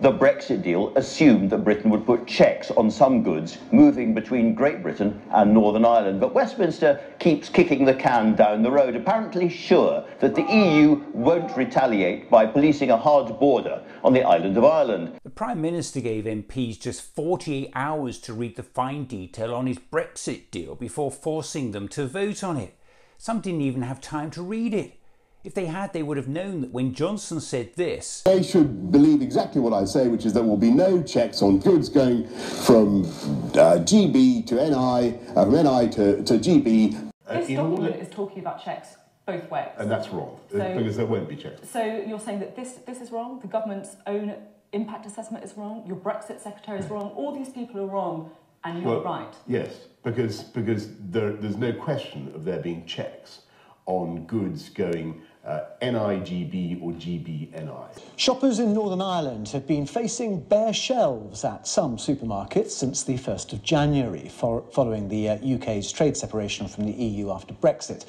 the Brexit deal assumed that Britain would put checks on some goods moving between Great Britain and Northern Ireland. But Westminster keeps kicking the can down the road, apparently sure that the EU won't retaliate by policing a hard border on the island of Ireland. The Prime Minister gave MPs just 48 hours to read the fine detail on his Brexit deal before forcing them to vote on it. Some didn't even have time to read it. If they had, they would have known that when Johnson said this. They should believe exactly what I say, which is there will be no checks on goods going from uh, GB to NI, uh, from NI to, to GB. This document is talking about checks both ways. And that's wrong, so, because there won't be checks. So you're saying that this, this is wrong, the government's own impact assessment is wrong, your Brexit secretary is wrong, all these people are wrong, and you're well, right. Yes, because, because there, there's no question of there being checks on goods going uh, NIGB or GBNI. Shoppers in Northern Ireland have been facing bare shelves at some supermarkets since the 1st of January, for, following the uh, UK's trade separation from the EU after Brexit.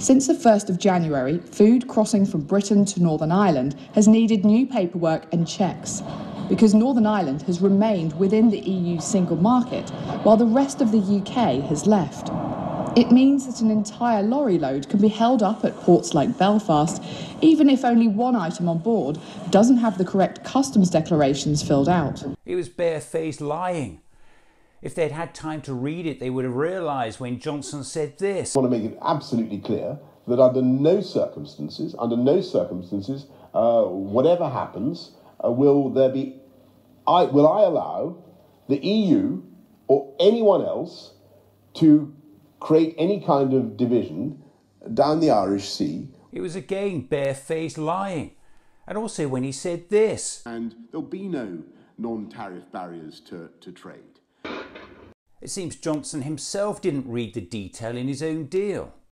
Since the 1st of January, food crossing from Britain to Northern Ireland has needed new paperwork and checks because Northern Ireland has remained within the EU single market while the rest of the UK has left. It means that an entire lorry load can be held up at ports like Belfast, even if only one item on board doesn't have the correct customs declarations filled out. It was barefaced lying. If they'd had time to read it, they would have realised when Johnson said this. I want to make it absolutely clear that under no circumstances, under no circumstances, uh, whatever happens, uh, will there be, I, will I allow the EU or anyone else to create any kind of division down the Irish Sea. It was again barefaced lying. And also when he said this. And there'll be no non tariff barriers to, to trade. It seems Johnson himself didn't read the detail in his own deal.